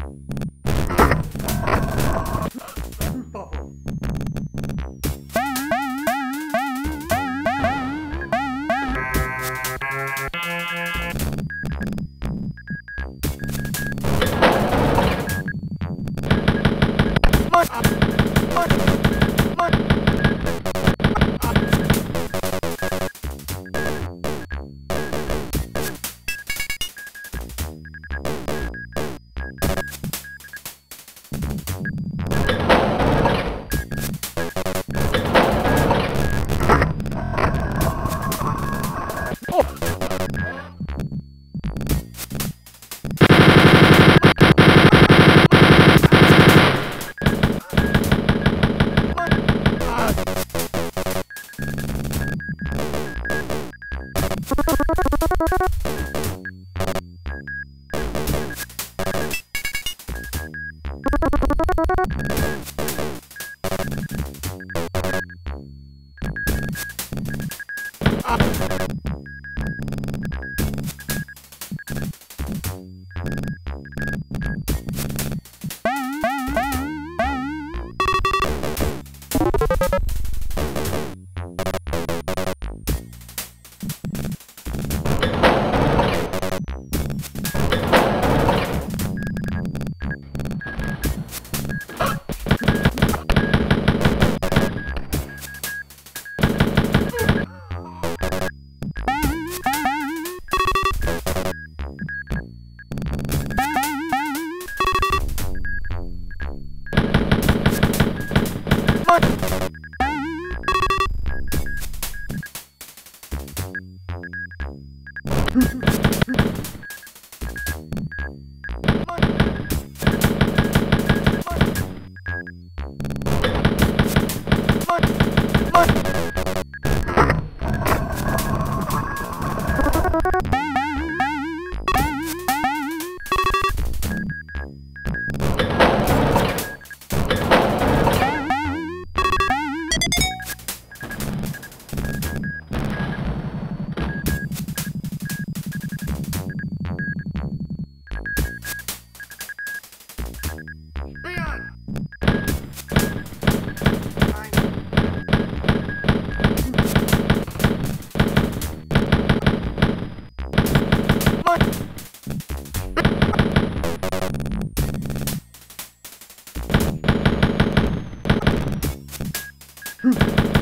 Hmm. Mm-hmm. Peace.